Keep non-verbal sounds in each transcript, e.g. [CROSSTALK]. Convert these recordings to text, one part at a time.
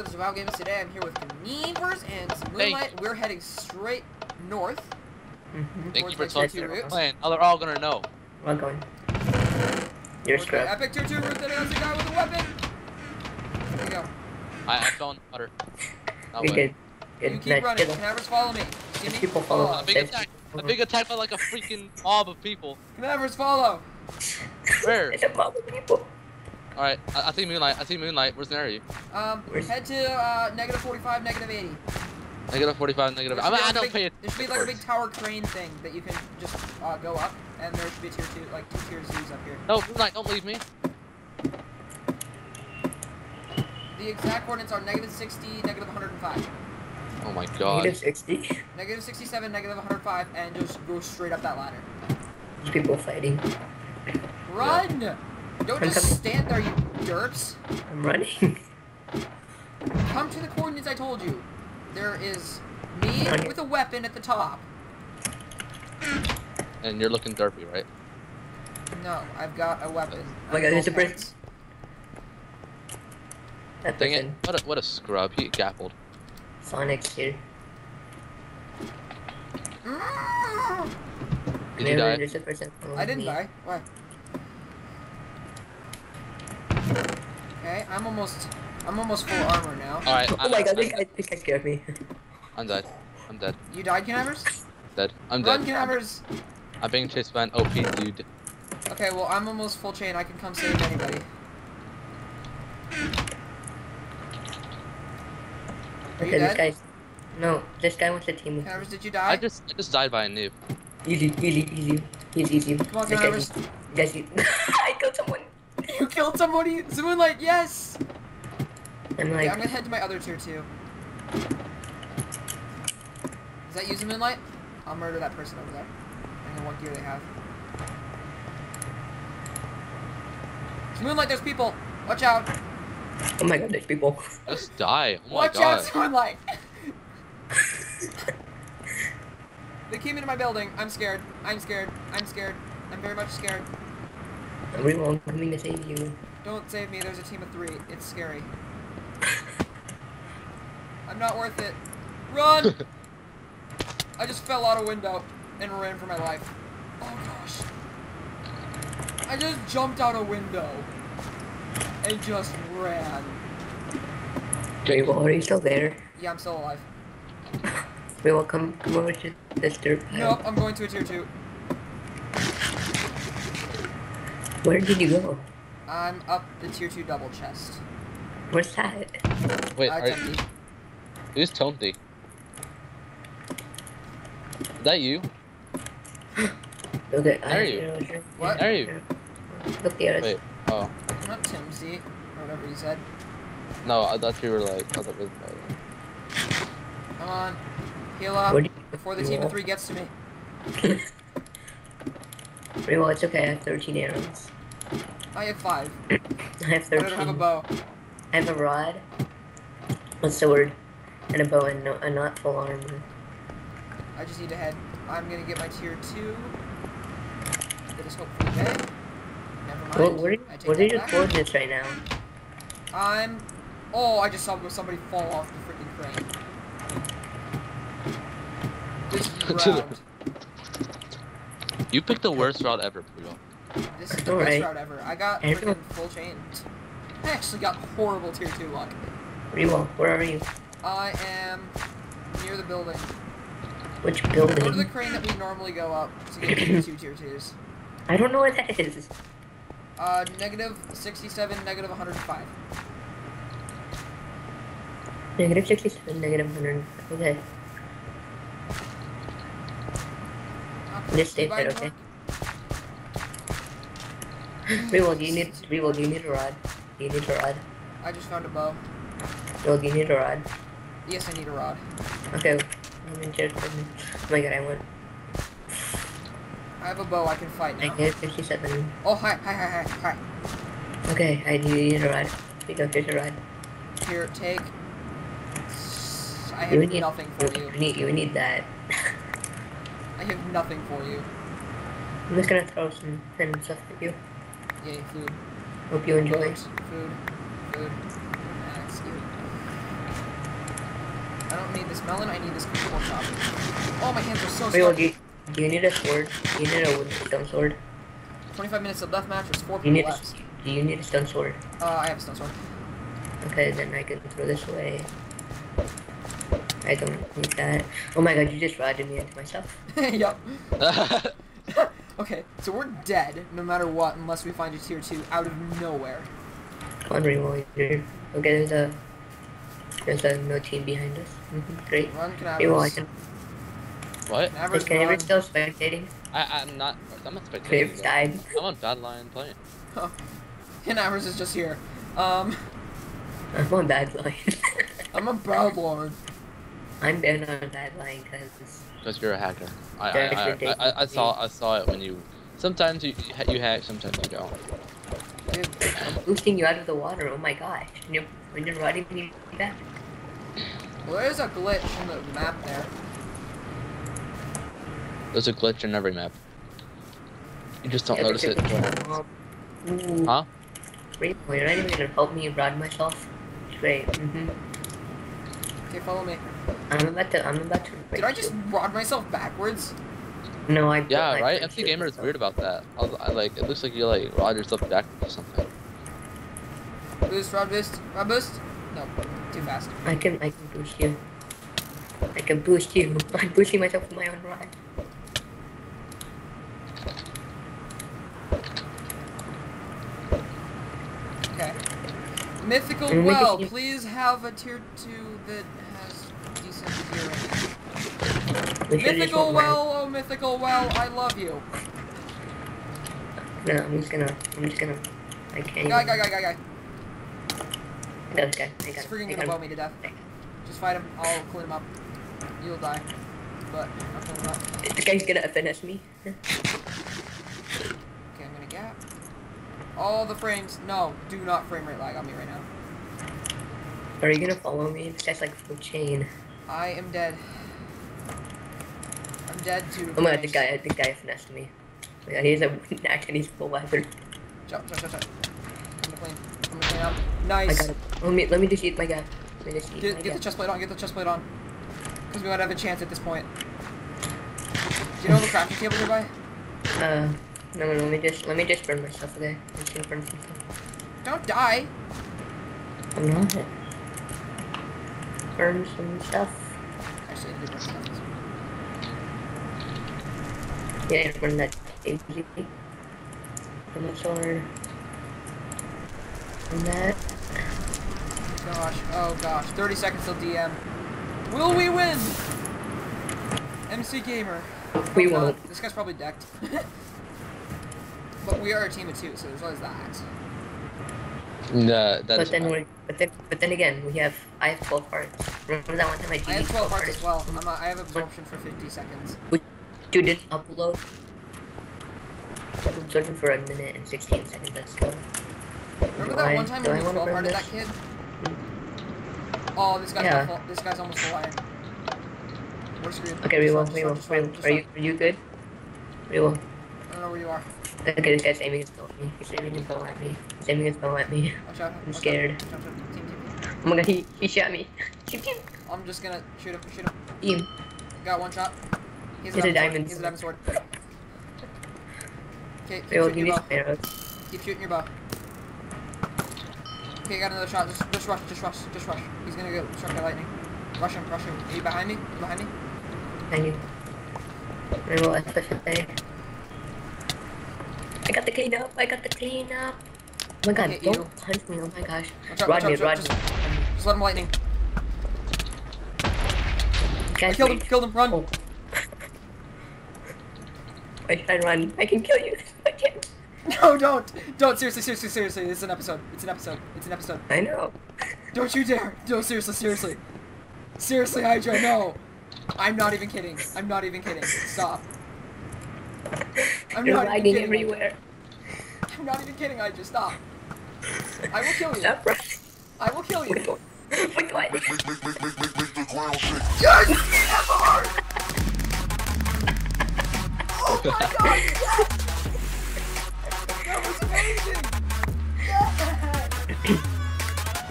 of the Survival Games. Today I'm here with Nevers and Moonlight. We're heading straight north. Mm-hmm. Thank you for talking to Two route. plan. They're all gonna know. I'm going. You're Towards the screwed. Epic Tier 2 route that has a guy with a weapon. There we go. I, I fell in the water. [LAUGHS] That You're way. good. You keep Nice. running. Good. Canavers, follow me. See me? People follow. A big attack. A big attack by like a freaking mob of people. Canavers, follow. Where? [LAUGHS] It's a mob of people. Alright, I, I see Moonlight. I see Moonlight. Where's Nary? Um, Where's- head to uh, negative 45, negative 80. Negative 45, negative. There I, mean, I don't big- pay it. There should be like a big tower crane thing that you can just uh, go up, and there should be tier two, like two tier Z's up here. No, Moonlight, don't leave me. The exact coordinates are negative 60, negative 105. Oh my god. Negative 60. Negative 67, negative 105, and just go straight up that ladder. There's people fighting. Run! Don't I'm just coming. stand there, you derps. I'm running. Come to the coordinates I told you. There is me Okay. with a weapon at the top. And you're looking derpy, right? No, I've got a weapon. Oh my God, on there's a both person. That Dang it. What a, what a scrub. He gappled. Sonic here. Mm. Did you die? There's a person I didn't die. Why? Okay, I'm almost I'm almost full armor now. Alright, Oh my god, I, this guy, this guy scared me. I'm dead. I'm dead. You died, Canavers? Dead. I'm Run, dead. Canavers! I'm being chased by an OP dude. Okay, well, I'm almost full chain. I can come save anybody. Are you Okay, this guy. No, this guy wants to team with Canavers, did you die? I just I just died by a noob. Easy, easy, easy. He's easy. Come on, This guy's Canavers. easy. Guys, I killed. You killed somebody! The Moonlight, yes! I'm Okay, I'm gonna head to my other tier too. Is that using Moonlight? I'll murder that person over there. I don't know what gear they have. It's Moonlight, there's people! Watch out! oh my god, there's people. Just die. Oh my Watch god. out, Moonlight! they came into my building. I'm scared. I'm scared. I'm scared. I'm very much scared. Everyone coming to save you. Don't save me. There's a team of three. It's scary. I'm not worth it. Run! [LAUGHS] I just fell out a window and ran for my life. Oh gosh. I just jumped out a window and just ran. Wait, well, are you still there? Yeah, I'm still alive. [LAUGHS] Wait, well, come, come over to this dirt pile. Nope, I'm going to a tier two. Where did you go? I'm up the tier two double chest. Where's that? Wait, Uh, are, it's who's Tonti? Is that you? [GASPS] Look at There you. What? There you. Look the other Wait. Oh. Not Timsy, or whatever you said. No, I thought you were like. I thought it was, Come on. Heal up before the you team of three gets to me. [LAUGHS] Wait, well, it's okay. I have 13 arrows. I have five. [COUGHS] I have But I don't have a bow. I have a rod, a sword, and a bow, and, no, and not full armor. I just need to head. I'm gonna get my tier two. Get us hope for the day. Never mind. What, what, are, I take what are your coordinates right now? I'm. Oh, I just saw somebody fall off the freaking crane. This [LAUGHS] route. You picked the worst route ever, Pluto. This is the Alright. best route ever. I got Everyone- freaking full chain. I actually got horrible tier two luck. Rewall, where are you? I am near the building. Which building? Go to the crane that we normally go up to get tier two tier twos. [CLEARS THROAT] I don't know what that is. Uh, negative 67, negative 105. Negative 67, negative 100. Okay. Okay, Just stay put, okay? [GASPS] Do you need, do you need a rod? Do you need a rod? I just found a bow. Do you need a rod? Yes, I need a rod. Okay. I'm interested. Oh my god, I want. I have a bow. I can fight now. Negative 57. Oh, hi, hi, hi, hi, hi. Okay, I need a rod. Pick up, here's a rod. Here, take. I You have need, nothing for you you. need, you need that. I have nothing for you. I'm just gonna throw some random stuff at you. Yay, food. Hope you enjoy. Food. Food. Food. Excuse me. I don't need this melon. I need this pork chop. Oh, my hands are so Wait, well, do you, do you need a sword? Do you need a wooden stone sword? 25 minutes of left deathmatch. There's four Do you people need a, left. do you need a stone sword? Uh, I have a stone sword. Okay, then I can throw this away. I don't need that. Oh my god, you just routed me into myself. [LAUGHS] yep. [LAUGHS] okay, so we're dead no matter what unless we find a tier 2 out of nowhere. Come on, reroll here. Okay, there's a there's a no team behind us. Mm -hmm, great. Run, Rewall, I Canavers. can. what? Is Canavers, Canaver run. still spectating? I, I'm not. I'm not Canaver's spectating. died. I'm on Badlion playing. Canavers is just here. Um, [LAUGHS] I'm on Badlion. I'm a bad lord. I'm been on that line because Because you're a hacker. I, I, I, I, I, I saw I saw it when you. Sometimes you you hack, sometimes you don't. I'm boosting you out of the water. Oh my gosh. And you're, when you're riding me back. well, there's a glitch in the map there. There's a glitch in every map. You just don't Yeah, notice it. but- Ooh. Huh? Great. Well, you're not even gonna help me ride myself. Great. hmm Okay, follow me. I'm about to. I'm about to. Did I just rod myself backwards? No, I. Yeah, I- right. MC Gamer is weird about that. I, was- I like. It looks like you like rod yourself back or something. Boost, rod boost, rod boost. No, too fast. I can. I can boost you. I can boost you. [LAUGHS] I'm boosting myself with my own ride. Okay. Mythical Well, please have a tier 2 that has decent tier rating. We should've just Mythical. Well, oh Mythical Well, I love you. No, I'm just gonna. I'm just gonna. I can't. Guy, guy, guy, guy, guy. I got this guy. I got He's freaking gonna him. me to death. Just fight him, I'll clean him up. You'll die. But, I'll clean him up. This guy's gonna finesse me. Okay, I'm gonna gap. All the frames, no, do not frame rate lag on me right now. Are you gonna follow me? This guy's like full chain. I am dead. I'm dead to Oh my god, the guy, this guy finessed me. Oh my god, he's a [LAUGHS] knack and he's full weapon. Jump, jump, jump, jump. I'm gonna clean. I'm gonna clean up. I Nice. got him. Let me, let me just eat my guy. Let me just eat Get, my get guy. the chest plate on, get the chest plate on. Because we might have a chance at this point. Do you know the crafting table nearby? Uh, no, no, let me just, let me just burn myself, okay? I'm just gonna burn some stuff. Don't die. I'm not. Burn some stuff. Actually, I did stuff. Yeah, burn that easy. Burn the sword. Burn that. Gosh, oh gosh. 30 seconds till DM. Will we win? MC Gamer. We won't. This guy's probably decked. [LAUGHS] but we are a team of two, so there's always that. Nah, that But is then fine. we but then, but then again, we have, I have 12 hearts. Remember that one time I I have 12 hearts hearts? as well. I'm a, I have absorption for 50 seconds. Dude, didn't upload. Absorption for a minute and 16 seconds, let's go. Remember Do that I- one time when I we 12 burn hearted that kid? Oh, this guy's Yeah. full, this guy's almost full iron. We're screwed. Okay, we Just will, run, we just will, run, just we run, will. just Are run. you, are you good? We will. I don't know where you are. Okay, this guy's aiming his bow at me. He's aiming his bow at me. He's aiming his bow at me. Watch out. watch out, scared. watch out, Team, team, team. Oh my god, he, he shot me. Shoot him. I'm just gonna shoot him, shoot him. Team. Got one shot. He's He's a diamond He's a diamond sword. Okay, keep We shooting your bow. arrows. Keep shooting your bow. Okay, got another shot. Just, just rush, just rush, just rush. He's gonna get struck by lightning. Rush him, rush him. Are you behind me? You behind me? Thank you. We will FFA. I got the clean up. I got the clean up. Oh my god, don't you. punch me. Oh my gosh. Watch out, Rod watch me, rod just, me. just let him lightning. I Guys, killed him, wait. killed him, run! Oh. Why should I run? I can kill you. [LAUGHS] I can. No, don't! Don't, seriously, seriously, seriously. It's an episode. It's an episode. It's an episode. I know. Don't you dare! No, seriously, seriously. Seriously, Hydra, no! I'm not even kidding. I'm not even kidding. Stop. I'm You're not even kidding. everywhere. I'm not even kidding, Hydra. Stop. I will kill you. Stop running. I will kill you. Wait, what? Wait. Make, make, make, make, make, make the ground shake. Yes! Emma! Oh my god! Yes! That was amazing! Yes!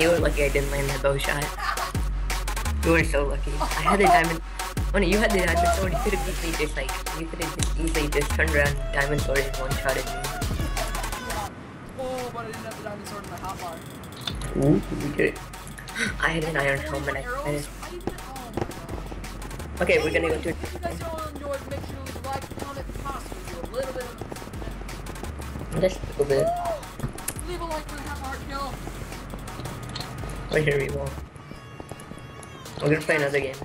You were lucky I didn't land that bow shot. You were so lucky. I had the diamond. Oh no, you had the diamond sword. You could have easily just like, you could have just easily just turned around diamond sword and one shot at me. Oh, but I didn't have the diamond sword in my hotbar. Ooh, could. I had an iron Oh, helmet. I, I just, I didn't. Oh my god. okay, we're gonna go to. You guys all enjoyed, make sure to like, comment, possibly do a little bit Just a little bit. Leave a like for half heart kill. Right oh, here we will. We're gonna play another game.